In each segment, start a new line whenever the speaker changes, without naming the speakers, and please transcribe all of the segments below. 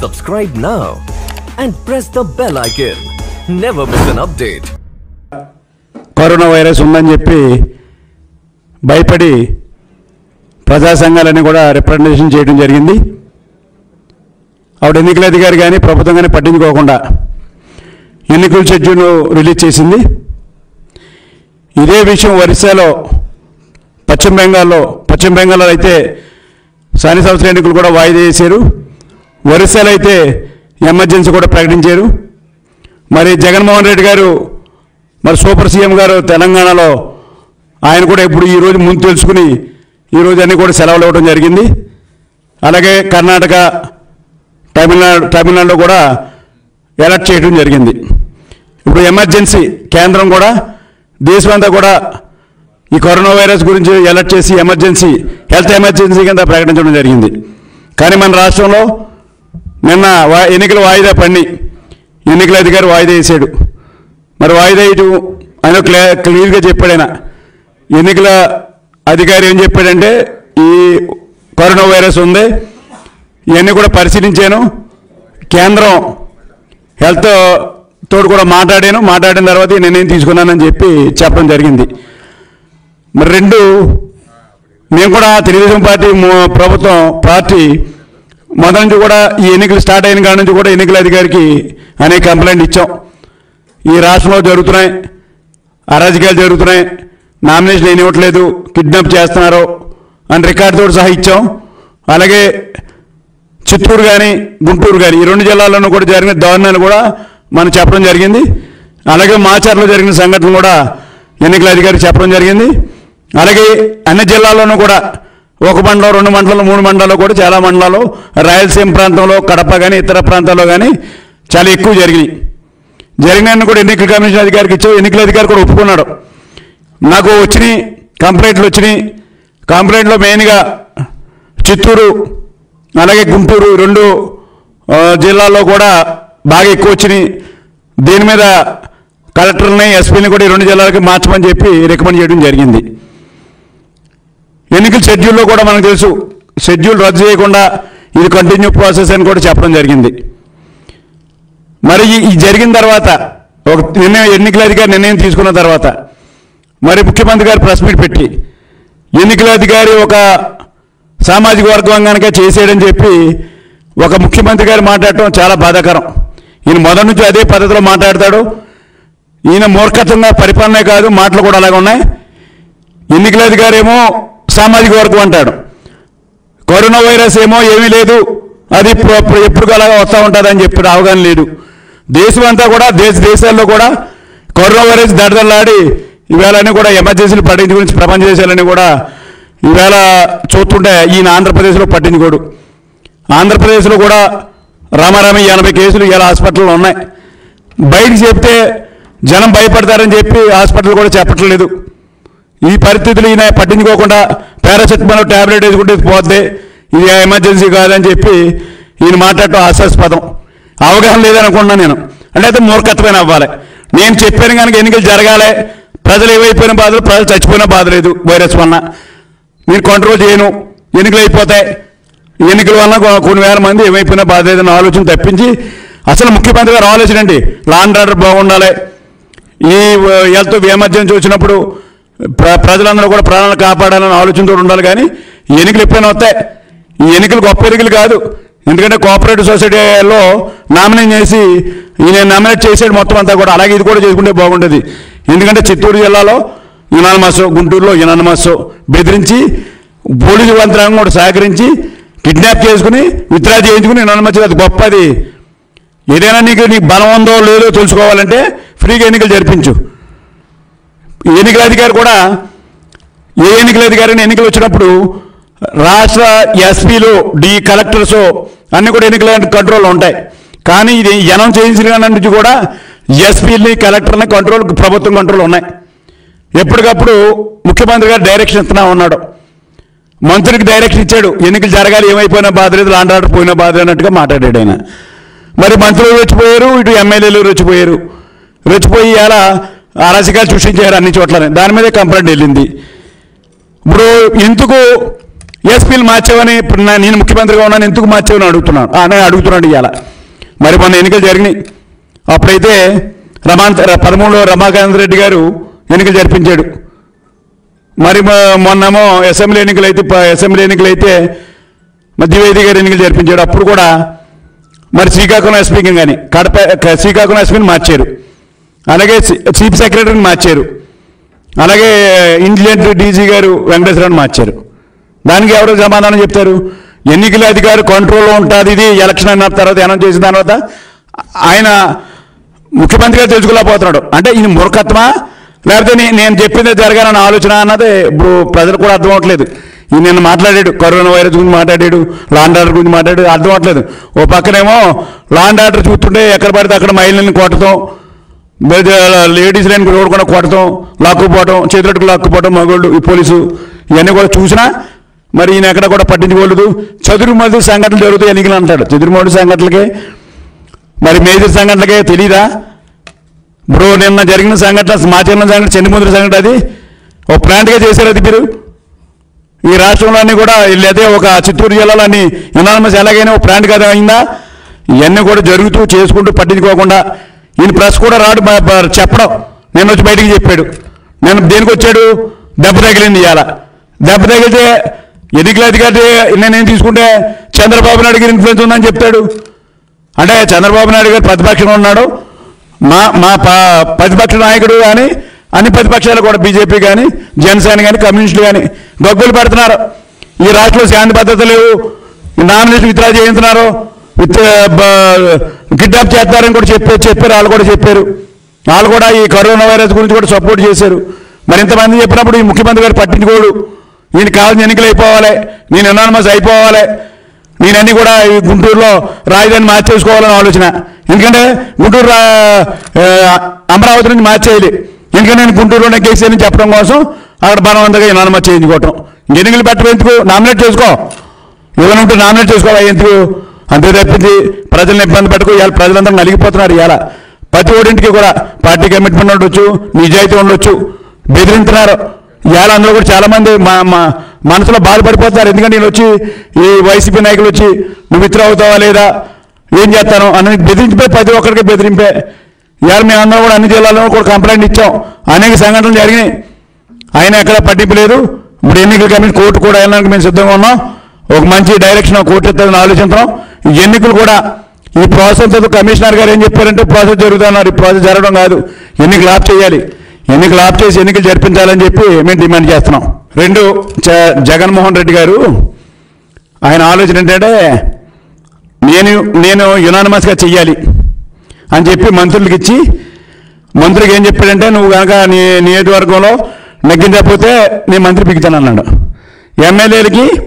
Subscribe now and press the bell icon. Never miss an update.
Corona virus ఉందని చెప్పి భయపడి ప్రజా సంఘాలన్నీ కూడా రిప్రజెంటేషన్ చేయడం జరిగింది ఆవిడ ఎన్నికల అధికారి కానీ ప్రభుత్వం కానీ పట్టించుకోకుండా ఎన్నికల షెడ్యూల్ రిలీజ్ చేసింది ఇదే విషయం ఒరిస్సాలో పశ్చిమ బెంగాల్లో పశ్చిమ బెంగాల్లో అయితే స్థానిక సంస్థల ఎన్నికలు కూడా వాయిదా చేశారు ఒరిస్సాలో అయితే ఎమర్జెన్సీ కూడా ప్రకటించారు. మరి జగన్మోహన్ రెడ్డి గారు మరి సూపర్ సీఎం గారు తెలంగాణలో ఆయన కూడా ఇప్పుడు ఈరోజు ముందు తెలుసుకుని ఈరోజు అన్నీ కూడా సెలవులు ఇవ్వడం జరిగింది. అలాగే కర్ణాటక తమిళనాడు తమిళనాడులో కూడా ఎలర్ట్ చేయడం జరిగింది. ఇప్పుడు ఎమర్జెన్సీ కేంద్రం కూడా దేశమంతా కూడా ఈ కరోనా వైరస్ గురించి ఎలర్ట్ చేసి ఎమర్జెన్సీ హెల్త్ ఎమర్జెన్సీ కింద ప్రకటించడం జరిగింది. కానీ మన రాష్ట్రంలో నిన్న వా ఎన్నికలు వాయిదా పని ఎన్నికల అధికారి వాయిదా వేసాడు. మరి వాయిదా ఇటు ఆయన క్లియర్ క్లియర్గా చెప్పాడు ఆయన. ఎన్నికల అధికారి ఏం చెప్పాడంటే ఈ కరోనా వైరస్ ఉంది ఇవన్నీ కూడా పరిశీలించాను. కేంద్రం హెల్త్ తోడు కూడా మాట్లాడాను. మాట్లాడిన తర్వాత నిర్ణయం తీసుకున్నానని చెప్పి చెప్పడం జరిగింది. మరి రెండు మేము కూడా తెలుగుదేశం పార్టీ ప్రభుత్వం పార్టీ మొదటి నుంచి కూడా ఈ ఎన్నికలు స్టార్ట్ అయిన కాడ నుంచి కూడా ఎన్నికల అధికారికి అనేక కంప్లైంట్ ఇచ్చాం. ఈ రాష్ట్రంలో జరుగుతున్నాయి. అరాజకాలు జరుగుతున్నాయి. నామినేషన్ ఏం ఇవ్వట్లేదు. కిడ్నాప్ చేస్తున్నారు అని రికార్డుతో సహా ఇచ్చాం. అలాగే చిత్తూరు కానీ గుంటూరు కానీ ఈ రెండు జిల్లాల్లోనూ కూడా జరిగిన దారుణాలు కూడా మనం చెప్పడం జరిగింది. అలాగే మాచర్లో జరిగిన సంఘటనలు కూడా ఎన్నికల అధికారి చెప్పడం జరిగింది. అలాగే అన్ని జిల్లాల్లోనూ కూడా ఒక మండలం రెండు మండలాలు మూడు మండలాలు కూడా చాలా మండలాలు. రాయలసీమ ప్రాంతంలో కడప కానీ ఇతర ప్రాంతాల్లో కానీ చాలా ఎక్కువ జరిగినాయి. జరిగినాయని కూడా ఎన్నికల కమిషన్ అధికారికి ఇచ్చావు ఎన్నికల అధికారి కూడా ఒప్పుకున్నాడు. నాకు వచ్చినాయి కంప్లైంట్లు వచ్చినాయి. కంప్లైంట్లో మెయిన్గా చిత్తూరు అలాగే గుంటూరు రెండు జిల్లాల్లో కూడా బాగా ఎక్కువ వచ్చినాయి. దీని మీద కలెక్టర్ని ఎస్పీని కూడా ఈ రెండు జిల్లాలకి మార్చమని చెప్పి రికమెండ్ చేయడం జరిగింది. ఎన్నికల షెడ్యూల్లో కూడా మనకు తెలుసు షెడ్యూల్ రద్దు చేయకుండా ఇది కంటిన్యూ ప్రాసెస్ అని కూడా చెప్పడం జరిగింది. మరి ఈ- జరిగిన తర్వాత ఒక నిర్ణయం ఎన్నికల అధికారి నిర్ణయం తీసుకున్న తర్వాత మరి ముఖ్యమంత్రి గారు ప్రెస్ మీట్ పెట్టి ఎన్నికల అధికారి ఒక సామాజిక వర్గాంగానికే చేసేయడని చెప్పి ఒక ముఖ్యమంత్రి గారు మాట్లాడటం చాలా బాధాకరం. ఈయన మొదటి నుంచి అదే పద్ధతిలో మాట్లాడతాడు. ఈయన మూర్ఖత్వంగా పరిపాలనే కాదు మాటలు కూడా అలాగే ఉన్నాయి. ఎన్నికల అధికారి ఏమో సామాజిక వర్గం అంటాడు. కరోనా వైరస్ ఏమో ఏమీ లేదు. అది ఇప్పుడు అప్పుడు ఎప్పుడు అలాగా వస్తూ ఉంటుందని చెప్పి అవగాహన లేదు. దేశం అంతా కూడా దేశ దేశాల్లో కూడా కరోనా వైరస్ దడదల్లాడి ఈవేళని కూడా ఎమర్జెన్సీలు పట్టించు గురించి ప్రపంచ దేశాలని కూడా ఈవేళ చూస్తుంటే ఈయన ఆంధ్రప్రదేశ్లో పట్టించుకోడు ఆంధ్రప్రదేశ్లో కూడా రామారామి ఎనభై కేసులు ఇలా హాస్పిటల్లో ఉన్నాయి. బయటకు చెప్తే జనం భయపడతారని చెప్పి హాస్పిటల్ కూడా చెప్పట్లేదు. ఈ పరిస్థితులు ఈయన పట్టించుకోకుండా పారాసెటమాల్ ట్యాబ్లెట్ వేసుకుంటే పోద్ది. ఇది ఎమర్జెన్సీ కాదని చెప్పి ఈయన మాట్లాడటం ఆశాస్పదం అవగాహన లేదనుకున్నాను నేను. అంటే అయితే మూర్ఖత్వమైన అవ్వాలి నేను చెప్పాను కనుక ఎన్నికలు జరగాలి. ప్రజలు ఏమైపోయిన బాధలు ప్రజలు చచ్చిపోయిన బాధ లేదు వైరస్ వలన. నేను కంట్రోల్ చేయను. ఎన్నికలు అయిపోతాయి. ఎన్నికల వలన కొన్ని వేల మంది ఏమైపోయినా బాధ లేదన్న ఆలోచన తప్పించి అసలు ముఖ్యమంత్రి గారు ఆలోచన అండి లాండ్ ఆర్డర్ బాగుండాలి. ఈ హెల్త్ ఎమర్జెన్సీ వచ్చినప్పుడు ప్రజలందరూ కూడా ప్రాణాలు కాపాడాలని ఆలోచనతో ఉండాలి కానీ ఈ ఎన్నికలు ఎప్పుడైనా వస్తాయి. ఈ ఎన్నికలు గొప్ప ఎన్నికలు కాదు. ఎందుకంటే కోఆపరేటివ్ సొసైటీలో నామినేట్ చేసి ఈయన నామినేట్ చేసేది మొత్తం అంతా కూడా అలాగే ఇది కూడా చేసుకుంటే బాగుంటుంది ఎందుకంటే చిత్తూరు జిల్లాలో యునానమస్ గుంటూరులో యునానమస్ బెదిరించి పోలీసు యంత్రాంగం కూడా సహకరించి కిడ్నాప్ చేసుకుని విత్డ్రా చేయించుకుని యునానమస్ అది గొప్పది. ఏదైనా నీకు నీకు బలం ఉందో లేదో తెలుసుకోవాలంటే ఫ్రీగా ఎన్నికలు జరిపించు. ఎన్నికల అధికారి కూడా ఏ ఎన్నికల అధికారిని ఎన్నికలు వచ్చినప్పుడు రాష్ట్ర ఎస్పీలు డి కలెక్టర్స్ అన్నీ కూడా ఎన్నికల కంట్రోల్ ఉంటాయి. కానీ ఇది జనం చేయించిన నుంచి కూడా ఎస్పీని కలెక్టర్ని కంట్రోల్ ప్రభుత్వం కంట్రోల్ ఉన్నాయి. ఎప్పటికప్పుడు ముఖ్యమంత్రి గారు డైరెక్షన్ ఇస్తున్నా ఉన్నాడు మంత్రికి డైరెక్షన్ ఇచ్చాడు. ఎన్నికలు జరగాలి ఏమైపోయినా బాధ లేదు లాండ్ ఆర్డర్ పోయినా బాధ అన్నట్టుగా మాట్లాడాడు ఆయన. మరి మంత్రులు రెచ్చిపోయారు ఇటు ఎమ్మెల్యేలు రెచ్చిపోయారు రెచ్చిపోయి అలా అరాచకాలు సృష్టించారు అన్ని చోట్లనే. దాని మీదే కంప్లైంట్ వెళ్ళింది. ఇప్పుడు ఎందుకు ఎస్పీలు మార్చావని ఇప్పుడు నా- నేను ముఖ్యమంత్రిగా ఉన్నాను ఎందుకు మార్చావని అడుగుతున్నాను ఆ, నేను అడుగుతున్నాడు ఇవాళ మరి మొన్న ఎన్నికలు జరిగినాయి. అప్పుడైతే రమాంత పదమూడులో రమాకాంత్ రెడ్డి గారు ఎన్నికలు జరిపించాడు. మరి మొన్నమో మొన్నేమో అసెంబ్లీ ఎన్నికలు అయితే అసెంబ్లీ ఎన్నికలు అయితే మధ్యవేది గారు ఎన్నికలు జరిపించాడు. అప్పుడు కూడా మరి శ్రీకాకుళం ఎస్పీకి కానీ కడప శ్రీకాకుళం ఎస్పీని మార్చారు. అలాగే చీఫ్ సెక్రటరీని మార్చారు. అలాగే ఇంటెలిజెంట్ డీజీ గారు వెంకటేశ్వరరావుని మార్చారు. దానికి ఎవరు సమాధానం చెప్తారు? ఎన్నికల అధికారి కంట్రోల్లో ఉంటుంది ఇది ఎలక్షన్ అయిన తర్వాత అనౌన్స్ చేసిన తర్వాత ఆయన ముఖ్యమంత్రిగా తెలుసుకోలేకపోతున్నాడు. అంటే ఇది మూర్ఖత్వమా? లేకపోతే నేను చెప్పిందే జరగాలన్న ఆలోచన అన్నది ఇప్పుడు ప్రజలు కూడా అర్థం అవ్వట్లేదు. ఈ నిన్న మాట్లాడాడు కరోనా వైరస్ గురించి మాట్లాడాడు లాండ్ ఆర్డర్ గురించి మాట్లాడాడు అర్థం అవ్వట్లేదు. ఓ పక్కనేమో లాండ్ ఆర్డర్ చూస్తుంటే ఎక్కడ పడితే అక్కడ మహిళల్ని కొట్టడం లేడీస్ లైన్ రోడ్డు కూడా కొట్టడం లాక్కుపోవటం చేతులకు లాక్కుపోవటం మగోళ్ళు ఈ పోలీసు. ఇవన్నీ కూడా చూసినా మరి ఈయన ఎక్కడ కూడా పట్టించుకోలేదు. చదురుమది సంఘటనలు జరుగుతాయి ఎన్నికలు అంటాడు. చదురుమడి సంఘటనలకే మరి మేజర్ సంఘటనలకే తెలీదా? బ్రో నిన్న జరిగిన సంఘటన మా చిన్న సంఘటన చెన్నిముద్ర సంఘటన అది? ఓ ప్లాంట్గా చేశారు అది మీరు? ఈ రాష్ట్రంలోని కూడా లేదా ఒక చిత్తూరు జిల్లాలో అన్ని ఎనానమస్ ఎలాగైనా ఒక ప్లాంట్ కదా అయిందా? ఇవన్నీ కూడా జరుగుతూ చేసుకుంటూ పట్టించుకోకుండా ఈయన ప్రెస్ కూడా రాడు చెప్పడం. నేను వచ్చి బయటికి చెప్పాడు. నేను దేనికి వచ్చాడు? దెబ్బ తగిలింది ఇవాళ దెబ్బ తగిలితే ఎన్నికల అధికారి నేనేం తీసుకుంటే చంద్రబాబు నాయుడు గారి ఇన్ఫ్లుయెన్స్ ఉందని చెప్తాడు. అంటే చంద్రబాబు నాయుడు గారు ప్రతిపక్షంలో ఉన్నాడు. మా మా ప్రతిపక్ష నాయకుడు కానీ అన్ని ప్రతిపక్షాలు కూడా బీజేపీ కానీ జనసేన కానీ కమ్యూనిస్టులు కానీ గొగ్గులు పెడుతున్నారు. ఈ రాష్ట్రంలో శాంతి భద్రత లేవు. నామినేషన్ విత్డ్రా చేయించున్నారు విత్ కిడ్నాప్ చేస్తారని కూడా చెప్పే చెప్పారు వాళ్ళు కూడా చెప్పారు. వాళ్ళు కూడా ఈ కరోనా వైరస్ గురించి కూడా సపోర్ట్ చేశారు. మరి ఇంతమంది చెప్పినప్పుడు ఈ ముఖ్యమంత్రి గారు పట్టించుకోడు నేను కావాల్సిన ఎన్నికలు అయిపోవాలి నేను ఎనానమస్ అయిపోవాలి నేనన్నీ కూడా ఈ గుంటూరులో రాజధాని మార్చేసుకోవాలని ఆలోచన. ఎందుకంటే గుంటూరు రా- అమరావతి నుంచి మార్చేయాలి. ఎందుకంటే నేను గుంటూరులోనే కేసీఆర్ని చెప్పడం కోసం అక్కడ బలవంతంగా ఎనానమస్ చేయించుకోవటం. ఎన్నికలు పెట్టడం ఎందుకు? నామినేట్ చేసుకో. ఇవ్వనుంటే ఉంటే నామినేట్ చేసుకోవాలి ఎందుకు? అంతే తప్పించి ప్రజల్ని ఇబ్బంది పెట్టుకు ఇవాళ ప్రజలందరూ నలిగిపోతున్నారు ఇవాళ. ప్రతి ఓడింటికి కూడా పార్టీ కమిట్మెంట్ ఉండొచ్చు నిజాయితీ ఉండొచ్చు బెదిరింటున్నారు ఇవాళ అందులో కూడా చాలామంది మా మా మనసులో బాధపడిపోతున్నారు. ఎందుకంటే నేను వచ్చి ఈ వైసీపీ నాయకులు వచ్చి నువ్వు ఇతర అవుతావా లేదా? ఏం చేస్తాను? అని బెదిరింపే ప్రతి ఒక్కరికి బెదిరింపే. ఇవాళ మేము అందరం కూడా అన్ని జిల్లాల్లో కూడా కంప్లైంట్ ఇచ్చాం. అనేక సంఘటనలు జరిగినాయి. ఆయన ఎక్కడ పట్టింపు లేదు. ఇప్పుడు ఎన్నికల కమిషన్ కోర్టు కూడా వెళ్ళడానికి మేము సిద్ధంగా ఉన్నాం. ఒక మంచి డైరెక్షన్ కోర్టు ఇస్తుందని ఆలోచిస్తాం ఎన్నికలు కూడా ఈ ప్రాసెస్ కమిషనర్ గారు ఏం చెప్పారంటే ప్రాసెస్ జరుగుతున్నారు ఈ ప్రాసెస్ జరగడం కాదు. ఎన్నికలు ఆఫ్ చేయాలి. ఎన్నికలు ఆఫ్ చేసి ఎన్నికలు జరిపించాలని చెప్పి మేము డిమాండ్ చేస్తున్నాం. రెండు జ- జగన్మోహన్ రెడ్డి గారు ఆయన ఆలోచన ఏంటంటే నేను నేను యునానిమస్గా చెయ్యాలి అని చెప్పి మంత్రులకి ఇచ్చి మంత్రికి ఏం చెప్పాడంటే నువ్వు కనుక నీ నియోజకవర్గంలో నెగ్గించకపోతే నేను మంత్రి పిగుతాను అన్నాడు. ఎమ్మెల్యేలకి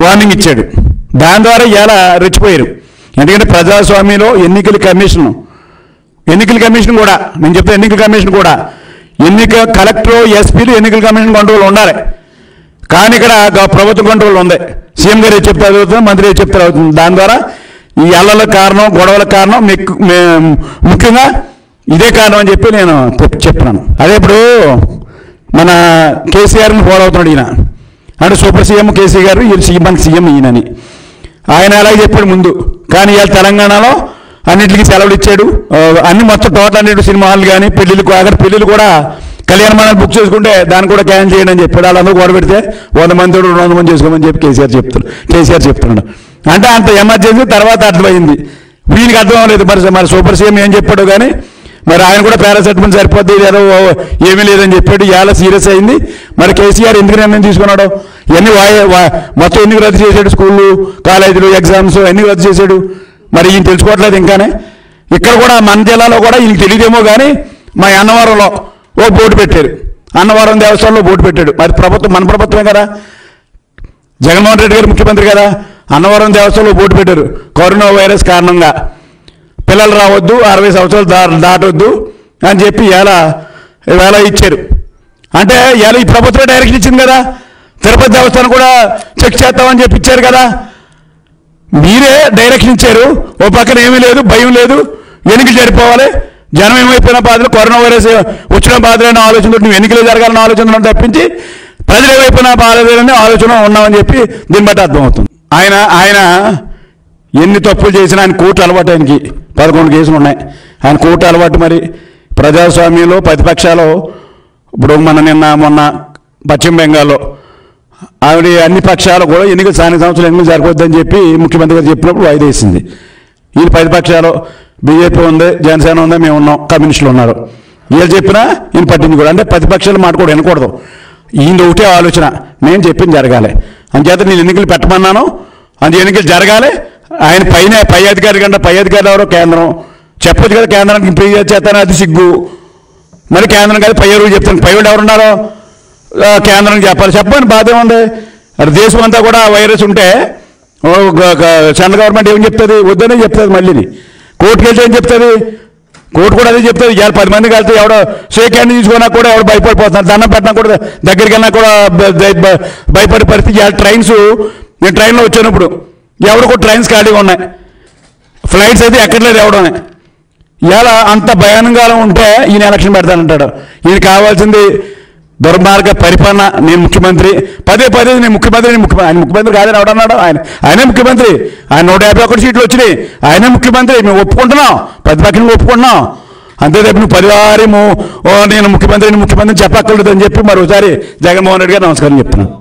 వార్నింగ్ ఇచ్చాడు. దాని ద్వారా ఇలా రెచ్చిపోయారు. ఎందుకంటే ప్రజాస్వామ్యంలో ఎన్నికల కమిషన్ ఎన్నికల కమిషన్ కూడా నేను చెప్తే ఎన్నికల కమిషన్ కూడా ఎన్నిక కలెక్టర్ ఎస్పీలు ఎన్నికల కమిషన్ కంట్రోల్ ఉండాలి. కానీ ఇక్కడ గ- ప్రభుత్వ కంట్రోల్ ఉంది. సీఎం గారు ఏది చెప్తే అవుతుంది మంత్రి ఏది చెప్తే అవుతుంది. దాని ద్వారా ఈ అల్లలకు కారణం గొడవలకు కారణం మీకు ముఖ్యంగా ఇదే కారణం అని చెప్పి నేను చెప్తున్నాను. అదే ఇప్పుడు మన కేసీఆర్ని ఫాలో అవుతున్నాడు ఈయన. అంటే సూపర్ సీఎం కేసీ గారు ఈయన సీఎం మన సీఎం ఈయనని. ఆయన అలాగే చెప్పాడు ముందు? కానీ ఇవాళ తెలంగాణలో అన్నింటికి సెలవులు ఇచ్చాడు. అన్ని మొత్తం టోటల్ అన్నిటి సినిమా హాల్ కానీ పెళ్ళిళ్ళు అక్కడ పెళ్ళిళ్ళు కూడా కళ్యాణ మండలి బుక్ చేసుకుంటే దాన్ని కూడా క్యాన్సిల్ చేయండి అని చెప్పాడు. వాళ్ళందరూ గొడవ పెడితే వంద మంది రెండు వంద మంది చేసుకోమని చెప్పి కేసీఆర్ చెప్తున్నాడు కేసీఆర్ చెప్తున్నాడు. అంటే అంత ఎమర్జెన్సీ తర్వాత అర్థమైంది. వీనికి అర్థం అవ్వలేదు. మరి మరి సూపర్ సీఎం ఏం చెప్పాడు కానీ మరి ఆయన కూడా పారాసెటమాల్ సరిపోద్ది ఏదో ఏమీ లేదని చెప్పాడు. ఇవాళ సీరియస్ అయింది. మరి కేసీఆర్ ఎందుకు నిర్ణయం తీసుకున్నాడు? ఇవన్నీ వాయి మొత్తం ఎందుకు రద్దు చేశాడు స్కూళ్ళు కాలేజీలు ఎగ్జామ్స్ అన్ని రద్దు చేశాడు? మరి ఈయన తెలుసుకోవట్లేదు ఇంకానే. ఇక్కడ కూడా మన జిల్లాలో కూడా ఈయనకి తెలియదేమో కానీ మా అన్నవరంలో ఓ బోటు పెట్టారు. అన్నవరం దేవస్థానంలో బోటు పెట్టాడు. మరి ప్రభుత్వం మన ప్రభుత్వమే కదా. జగన్మోహన్ రెడ్డి గారు ముఖ్యమంత్రి కదా. అన్నవరం దేవస్థానంలో బోటు పెట్టారు. కరోనా వైరస్ కారణంగా. పిల్లలు రావద్దు అరవై సంవత్సరాలు దా దాటొద్దు అని చెప్పి ఎలా వేళ ఇచ్చారు. అంటే ఇలా ఈ ప్రభుత్వం డైరెక్ట్ ఇచ్చింది కదా. తిరుపతి దేవస్థానం కూడా చెక్ చేస్తామని చెప్పి ఇచ్చారు కదా. మీరే డైరెక్షన్ ఇచ్చారు. ఓ పక్కన ఏమీ లేదు భయం లేదు. ఎన్నికలు జరిపోవాలి జనం ఏమైపోయిన బాధలు కరోనా వైరస్ వచ్చిన బాధలైన ఆలోచనతో నువ్వు ఎన్నికలు జరగాలన్న ఆలోచన తప్పించి ప్రజలు ఏమైపోయిన బాగాలేదని ఆలోచన ఉన్నామని చెప్పి దీన్ని బట్టి అర్థమవుతుంది. ఆయన ఆయన ఎన్ని తప్పులు చేసినా ఆయన కోర్టు అలవాటు ఆయనకి. పదకొండు కేసులు ఉన్నాయి. ఆయన కోర్టు అలవాటు మరి ప్రజాస్వామ్యంలో ప్రతిపక్షాలు ఇప్పుడు మన నిన్న మొన్న పశ్చిమ బెంగాల్లో. ఆవిడ అన్ని పక్షాలు కూడా ఎన్నికలు స్థానిక సంవత్సరాలు ఎన్నికలు జరగవద్దని చెప్పి ముఖ్యమంత్రి గారు చెప్పినప్పుడు వాయిదా వేసింది. వీళ్ళు ప్రతిపక్షాలు బీజేపీ ఉంది జనసేన ఉంది మేము ఉన్నాం కమ్యూనిస్టులు ఉన్నారు. వీళ్ళు చెప్పినా ఈయన పట్టించుకోడు అంటే ప్రతిపక్షాలు మాట కూడా వినకూడదు. ఈయన ఒకటే ఆలోచన. నేను చెప్పింది జరగాలి. అంచేత నేను ఎన్నికలు పెట్టమన్నాను. అంత ఎన్నికలు జరగాలి. ఆయన పైన పై అధికారి కంటే పై అధికారులు ఎవరో కేంద్రం. చెప్పొచ్చు కదా కేంద్రానికి ప్రియ చేస్తాను? అది సిగ్గు. మరి కేంద్రం కాదు పై ఎవరు చెప్తాను పై వాళ్ళు ఎవరున్నారో కేంద్రానికి చెప్పాలి. చెప్పండి బాధ ఏముంది? మరి దేశం అంతా కూడా వైరస్ ఉంటే ఓ, గ- సెంట్రల్ గవర్నమెంట్ ఏం చెప్తుంది? వద్దనే చెప్తుంది మళ్ళీని కోర్టుకి వెళ్తే ఏం చెప్తుంది? కోర్టు కూడా అదే చెప్తుంది. ఇవాళ పది మందికి వెళ్తే ఎవడో షేక్ హ్యాండ్ తీసుకున్నా కూడా ఎవడు భయపడిపోతున్నారు దండం పెట్టినా కూడా దగ్గరికి వెళ్ళినా కూడా భయపడే పరిస్థితి. ఇవాళ ట్రైన్స్ నేను ట్రైన్లో వచ్చాను ఇప్పుడు. కూడా ట్రైన్స్ ఖాళీగా ఉన్నాయి. ఫ్లైట్స్ అయితే ఎక్కట్లేదు ఎవడనే ఇలా అంత భయానంగా ఉంటే ఈయన ఎలక్షన్ పెడతానంటాడు. ఈయన కావాల్సింది దుర్మార్గ పరిపాలన నేను ముఖ్యమంత్రి. పదే పదే నేను ముఖ్యమంత్రి నేను ముఖ్యమంత్రి ఆయన ముఖ్యమంత్రి కాదని ఎవడన్నాడు ఆయన ఆయనే ముఖ్యమంత్రి. ఆయన నూట యాభై ఒకటి సీట్లు వచ్చినాయి. ఆయనే ముఖ్యమంత్రి. మేము ఒప్పుకుంటున్నాం. ప్రతిపక్షంగా ఒప్పుకుంటున్నాం. అంతే తప్ప నువ్వు పరివారము నేను ముఖ్యమంత్రి నేను ముఖ్యమంత్రి చెప్పక్కర్లేదు అని చెప్పి మరోసారి జగన్మోహన్ రెడ్డి గారు నమస్కారం చెప్తున్నాను.